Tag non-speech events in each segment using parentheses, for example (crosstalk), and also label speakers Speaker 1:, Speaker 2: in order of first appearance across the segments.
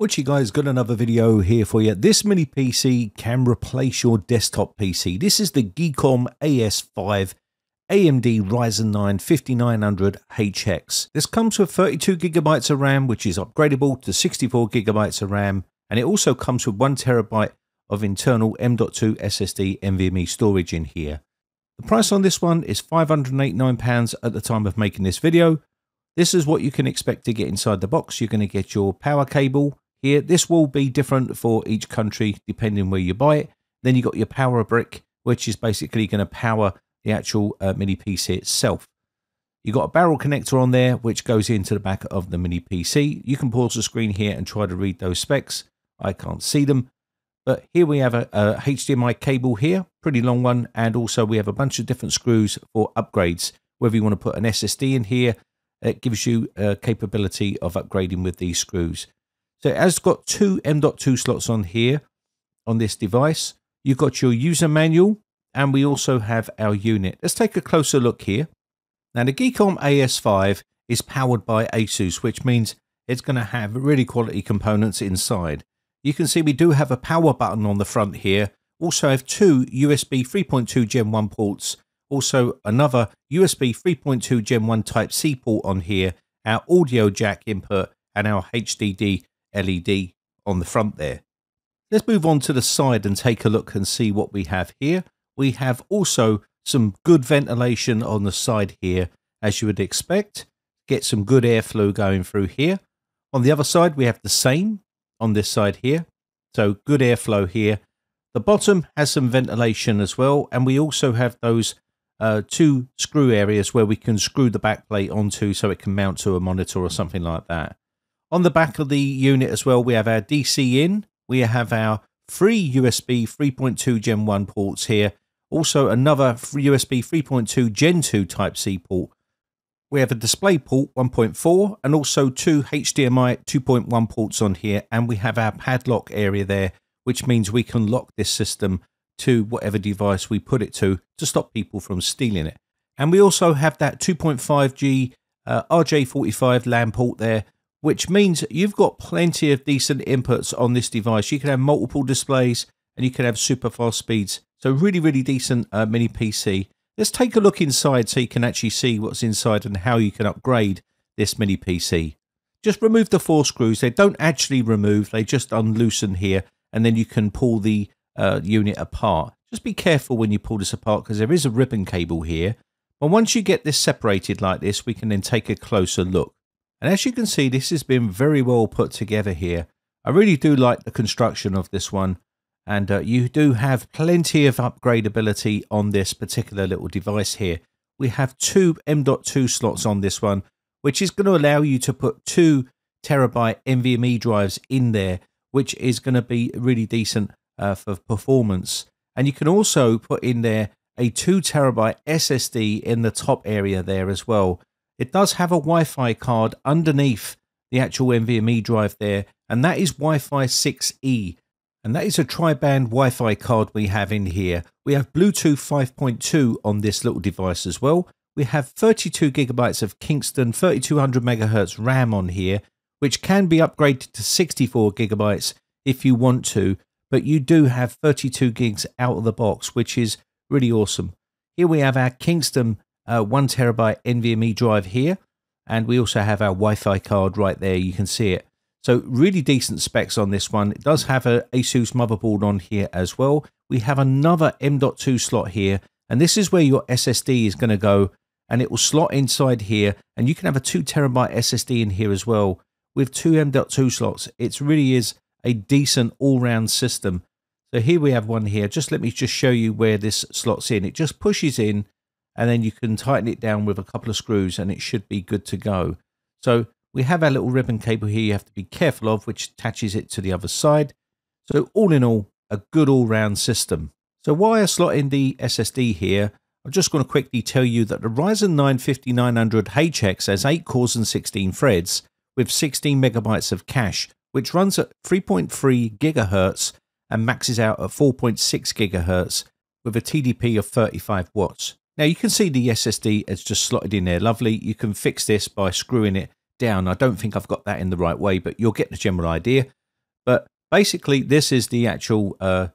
Speaker 1: What you guys got another video here for you. This mini PC can replace your desktop PC. This is the Geekom AS5 AMD Ryzen 9 5900HX. This comes with 32 gigabytes of RAM, which is upgradable to 64 gigabytes of RAM, and it also comes with one terabyte of internal M.2 SSD NVMe storage in here. The price on this one is £589 at the time of making this video. This is what you can expect to get inside the box. You're going to get your power cable, here. This will be different for each country depending where you buy it. Then you got your power brick, which is basically going to power the actual uh, mini PC itself. You've got a barrel connector on there, which goes into the back of the mini PC. You can pause the screen here and try to read those specs. I can't see them. But here we have a, a HDMI cable here, pretty long one. And also we have a bunch of different screws for upgrades. Whether you want to put an SSD in here, it gives you a capability of upgrading with these screws. So it has got two M.2 slots on here on this device. You've got your user manual and we also have our unit. Let's take a closer look here. Now the Geekom AS5 is powered by ASUS, which means it's going to have really quality components inside. You can see we do have a power button on the front here. Also have two USB 3.2 Gen 1 ports. Also another USB 3.2 Gen 1 Type-C port on here. Our audio jack input and our HDD LED on the front there. Let's move on to the side and take a look and see what we have here. We have also some good ventilation on the side here, as you would expect. Get some good airflow going through here. On the other side, we have the same on this side here. So good airflow here. The bottom has some ventilation as well. And we also have those uh, two screw areas where we can screw the backplate onto so it can mount to a monitor or something like that. On the back of the unit as well, we have our DC in. We have our three USB 3.2 Gen 1 ports here. Also another USB 3.2 Gen 2 Type-C port. We have a display port 1.4 and also two HDMI 2.1 ports on here. And we have our padlock area there, which means we can lock this system to whatever device we put it to to stop people from stealing it. And we also have that 2.5G uh, RJ45 LAN port there, which means you've got plenty of decent inputs on this device. You can have multiple displays and you can have super fast speeds. So really, really decent uh, mini PC. Let's take a look inside so you can actually see what's inside and how you can upgrade this mini PC. Just remove the four screws. They don't actually remove, they just unloosen here and then you can pull the uh, unit apart. Just be careful when you pull this apart because there is a ribbon cable here. But once you get this separated like this, we can then take a closer look. And as you can see, this has been very well put together here. I really do like the construction of this one. And uh, you do have plenty of upgradability on this particular little device here. We have two M.2 slots on this one, which is going to allow you to put two terabyte NVMe drives in there, which is going to be really decent uh, for performance. And you can also put in there a two terabyte SSD in the top area there as well. It does have a Wi-Fi card underneath the actual NVMe drive there, and that is Wi-Fi 6E. And that is a tri-band Wi-Fi card we have in here. We have Bluetooth 5.2 on this little device as well. We have 32 gigabytes of Kingston 3200 megahertz RAM on here, which can be upgraded to 64 gigabytes if you want to, but you do have 32 gigs out of the box, which is really awesome. Here we have our Kingston uh, one terabyte NVMe drive here. And we also have our Wi-Fi card right there. You can see it. So really decent specs on this one. It does have a ASUS motherboard on here as well. We have another M.2 slot here. And this is where your SSD is going to go. And it will slot inside here. And you can have a 2 terabyte SSD in here as well. With two M.2 slots, it really is a decent all-round system. So here we have one here. Just let me just show you where this slots in. It just pushes in and then you can tighten it down with a couple of screws and it should be good to go. So we have our little ribbon cable here you have to be careful of, which attaches it to the other side. So all in all, a good all-round system. So why I slot in the SSD here, I'm just going to quickly tell you that the Ryzen 9 5900HX has 8 cores and 16 threads with 16 megabytes of cache, which runs at 3.3 gigahertz and maxes out at 4.6 gigahertz with a TDP of 35 watts. Now you can see the SSD has just slotted in there. Lovely. You can fix this by screwing it down. I don't think I've got that in the right way, but you'll get the general idea. But basically, this is the actual uh,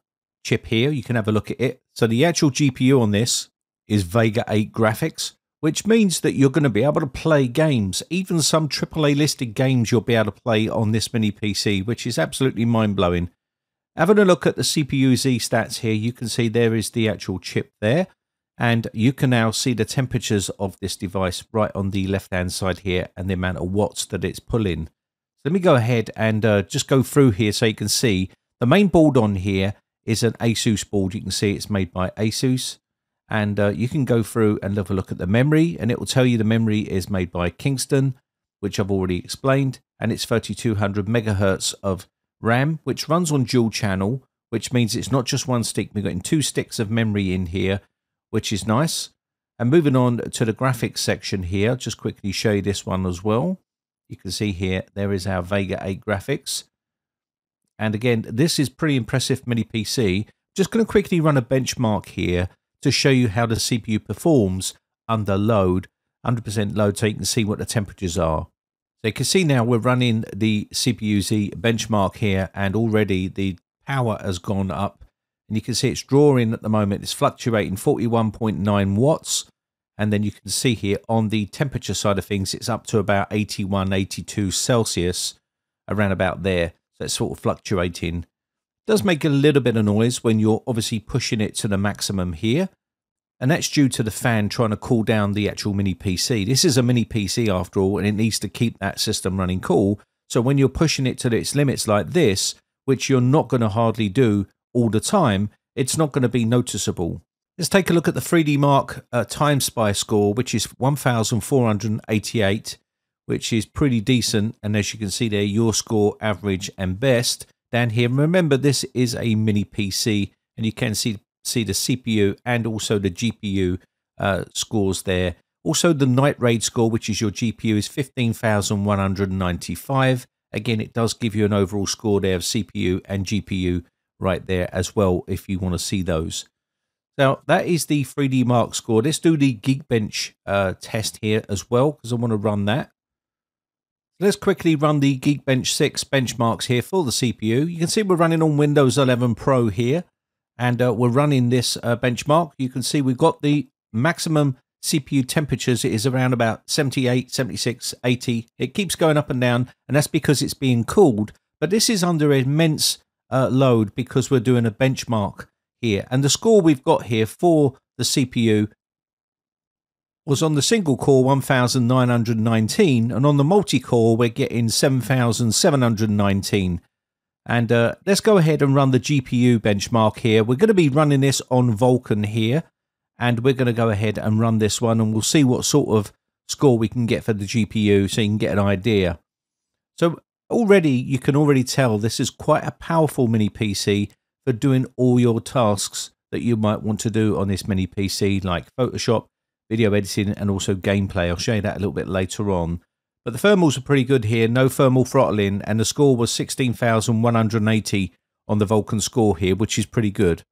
Speaker 1: chip here. You can have a look at it. So the actual GPU on this is Vega 8 graphics, which means that you're going to be able to play games, even some AAA listed games you'll be able to play on this mini PC, which is absolutely mind blowing. Having a look at the CPU Z stats here, you can see there is the actual chip there. And you can now see the temperatures of this device right on the left hand side here and the amount of watts that it's pulling. So let me go ahead and uh, just go through here so you can see the main board on here is an Asus board. You can see it's made by Asus. And uh, you can go through and have a look at the memory and it will tell you the memory is made by Kingston, which I've already explained. And it's 3200 megahertz of RAM, which runs on dual channel, which means it's not just one stick. We've got two sticks of memory in here, which is nice. And moving on to the graphics section here, just quickly show you this one as well. You can see here, there is our Vega 8 graphics. And again, this is pretty impressive mini PC. Just going to quickly run a benchmark here to show you how the CPU performs under load, 100% load, so you can see what the temperatures are. So you can see now we're running the CPU-Z benchmark here and already the power has gone up. And you can see it's drawing at the moment. It's fluctuating 41.9 watts. And then you can see here on the temperature side of things, it's up to about 81, 82 Celsius, around about there. So it's sort of fluctuating. It does make a little bit of noise when you're obviously pushing it to the maximum here. And that's due to the fan trying to cool down the actual mini PC. This is a mini PC after all, and it needs to keep that system running cool. So when you're pushing it to its limits like this, which you're not going to hardly do all the time, it's not going to be noticeable. Let's take a look at the 3D Mark uh, Time Spy score, which is 1,488 which is pretty decent. And as you can see there, your score, average, and best down here. Remember, this is a mini PC, and you can see see the CPU and also the GPU uh, scores there. Also, the night raid score, which is your GPU, is 15,195. Again, it does give you an overall score there of CPU and GPU right there as well, if you want to see those. Now, that is the 3D Mark score. Let's do the Geekbench uh, test here as well, because I want to run that. Let's quickly run the Geekbench 6 benchmarks here for the CPU. You can see we're running on Windows 11 Pro here, and uh, we're running this uh, benchmark. You can see we've got the maximum CPU temperatures. It is around about 78, 76, 80. It keeps going up and down, and that's because it's being cooled. But this is under immense uh, load because we're doing a benchmark here. And the score we've got here for the CPU was on the single core 1919 and on the multi-core we're getting 7719 and uh, let's go ahead and run the GPU benchmark here. We're going to be running this on Vulkan here and we're going to go ahead and run this one and we'll see what sort of score we can get for the GPU so you can get an idea. So already you can already tell this is quite a powerful mini PC for doing all your tasks that you might want to do on this mini PC like Photoshop video editing and also gameplay. I'll show you that a little bit later on. But the thermals are pretty good here, no thermal throttling, and the score was 16,180 on the Vulkan score here, which is pretty good.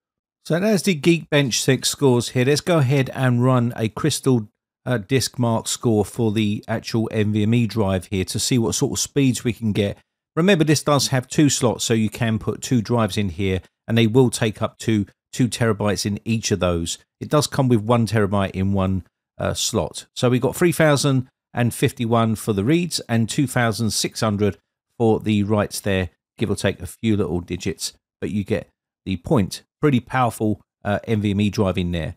Speaker 1: So there's the Geekbench 6 scores here. Let's go ahead and run a Crystal uh, Disk Mark score for the actual NVMe drive here to see what sort of speeds we can get. Remember, this does have two slots, so you can put two drives in here, and they will take up to two terabytes in each of those. It does come with one terabyte in one uh, slot. So we got 3051 for the reads and 2600 for the writes there, give or take a few little digits, but you get the point. Pretty powerful uh, NVMe drive in there.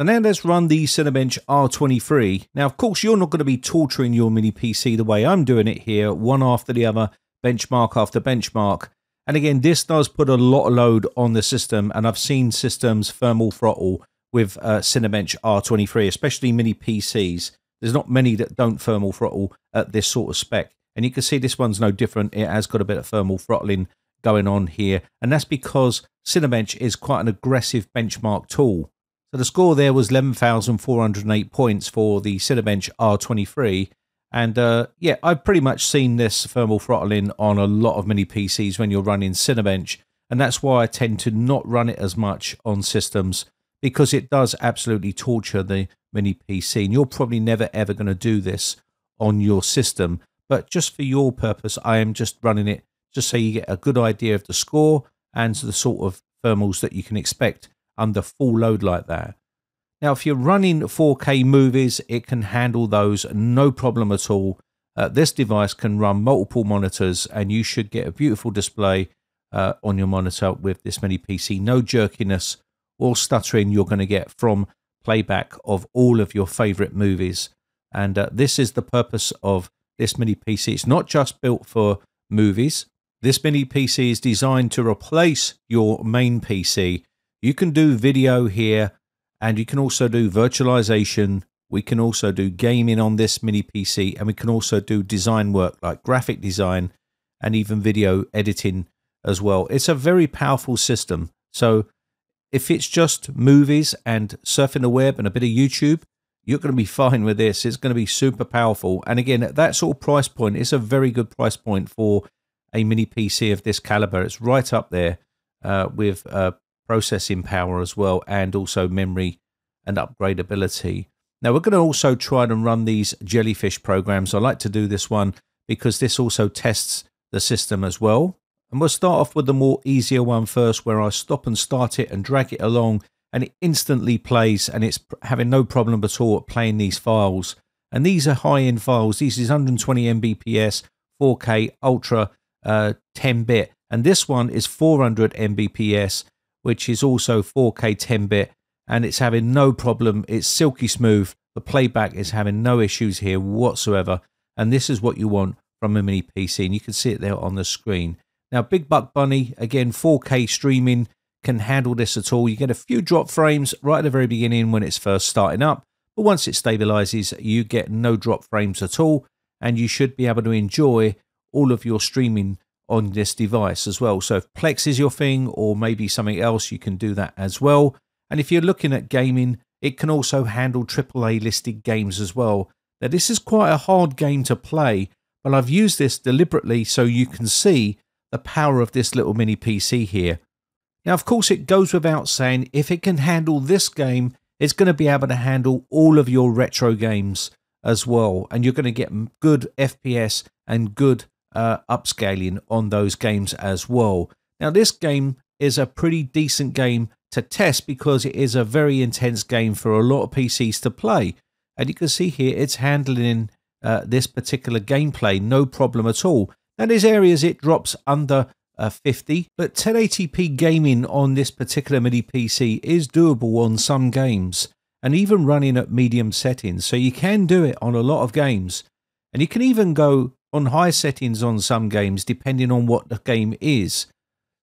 Speaker 1: So now let's run the Cinebench R23. Now, of course, you're not going to be torturing your mini PC the way I'm doing it here, one after the other, benchmark after benchmark. And again, this does put a lot of load on the system, and I've seen systems thermal throttle with uh, Cinebench R23, especially mini PCs. There's not many that don't thermal throttle at this sort of spec. And you can see this one's no different. It has got a bit of thermal throttling going on here. And that's because Cinebench is quite an aggressive benchmark tool. So the score there was 11,408 points for the Cinebench R23. And uh, yeah, I've pretty much seen this thermal throttling on a lot of mini PCs when you're running Cinebench, and that's why I tend to not run it as much on systems because it does absolutely torture the mini PC. And you're probably never ever going to do this on your system, but just for your purpose, I am just running it just so you get a good idea of the score and the sort of thermals that you can expect under full load like that. Now, if you're running 4K movies, it can handle those no problem at all. Uh, this device can run multiple monitors and you should get a beautiful display uh, on your monitor with this mini PC. No jerkiness or stuttering you're going to get from playback of all of your favorite movies. And uh, this is the purpose of this mini PC. It's not just built for movies. This mini PC is designed to replace your main PC. You can do video here and you can also do virtualization. We can also do gaming on this mini PC and we can also do design work like graphic design and even video editing as well. It's a very powerful system. So if it's just movies and surfing the web and a bit of YouTube, you're going to be (laughs) fine with this. It's going to be super powerful. And again, at that sort of price point, it's a very good price point for a mini PC of this caliber. It's right up there uh, with uh, processing power as well, and also memory and upgradability. Now, we're going to also try and run these jellyfish programs. I like to do this one because this also tests the system as well. And we'll start off with the more easier one first, where I stop and start it and drag it along, and it instantly plays, and it's having no problem at all at playing these files. And these are high-end files. These is 120 Mbps, 4K, Ultra, uh, 10-bit, and this one is 400 Mbps, which is also 4K 10-bit, and it's having no problem. It's silky smooth. The playback is having no issues here whatsoever, and this is what you want from a mini PC, and you can see it there on the screen. Now, Big Buck Bunny, again, 4K streaming can handle this at all. You get a few drop frames right at the very beginning when it's first starting up, but once it stabilizes, you get no drop frames at all, and you should be able to enjoy all of your streaming on this device as well. So if Plex is your thing or maybe something else, you can do that as well. And if you're looking at gaming, it can also handle AAA listed games as well. Now this is quite a hard game to play, but I've used this deliberately so you can see the power of this little mini PC here. Now, of course, it goes without saying, if it can handle this game, it's going to be able to handle all of your retro games as well. And you're going to get good FPS and good uh, upscaling on those games as well. Now, this game is a pretty decent game to test because it is a very intense game for a lot of PCs to play. And you can see here it's handling uh, this particular gameplay no problem at all. Now, there's areas it drops under uh, 50, but 1080p gaming on this particular mini PC is doable on some games and even running at medium settings. So you can do it on a lot of games. And you can even go on high settings on some games depending on what the game is.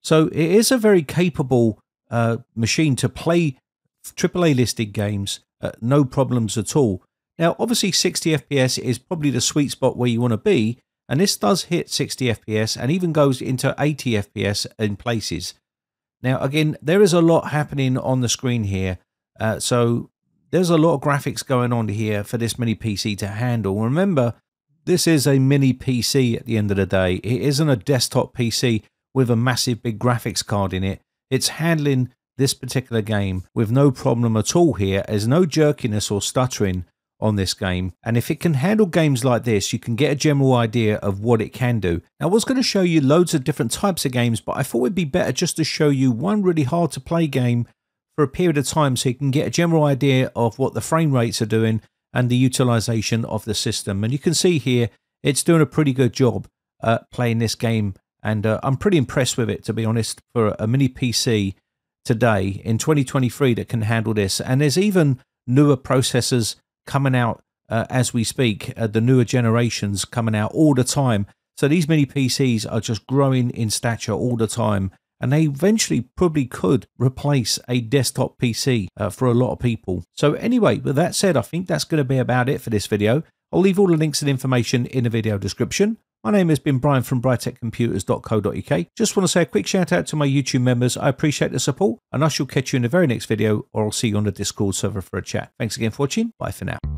Speaker 1: So it is a very capable uh, machine to play AAA listed games, uh, no problems at all. Now, obviously, 60 FPS is probably the sweet spot where you want to be, and this does hit 60 FPS and even goes into 80 FPS in places. Now, again, there is a lot happening on the screen here. Uh, so there's a lot of graphics going on here for this mini PC to handle. Remember, this is a mini PC at the end of the day. It isn't a desktop PC with a massive big graphics card in it. It's handling this particular game with no problem at all here. There's no jerkiness or stuttering on this game. And if it can handle games like this, you can get a general idea of what it can do. Now, I was going to show you loads of different types of games, but I thought it'd be better just to show you one really hard to play game for a period of time so you can get a general idea of what the frame rates are doing and the utilization of the system. And you can see here, it's doing a pretty good job uh, playing this game. And uh, I'm pretty impressed with it, to be honest, for a mini PC today in 2023 that can handle this. And there's even newer processors coming out uh, as we speak, uh, the newer generations coming out all the time. So these mini PCs are just growing in stature all the time. And they eventually probably could replace a desktop PC uh, for a lot of people. So, anyway, with that said, I think that's going to be about it for this video. I'll leave all the links and information in the video description. My name has been Brian from briteccomputers.co.uk. Just want to say a quick shout out to my YouTube members. I appreciate the support, and I shall catch you in the very next video, or I'll see you on the Discord server for a chat. Thanks again for watching. Bye for now.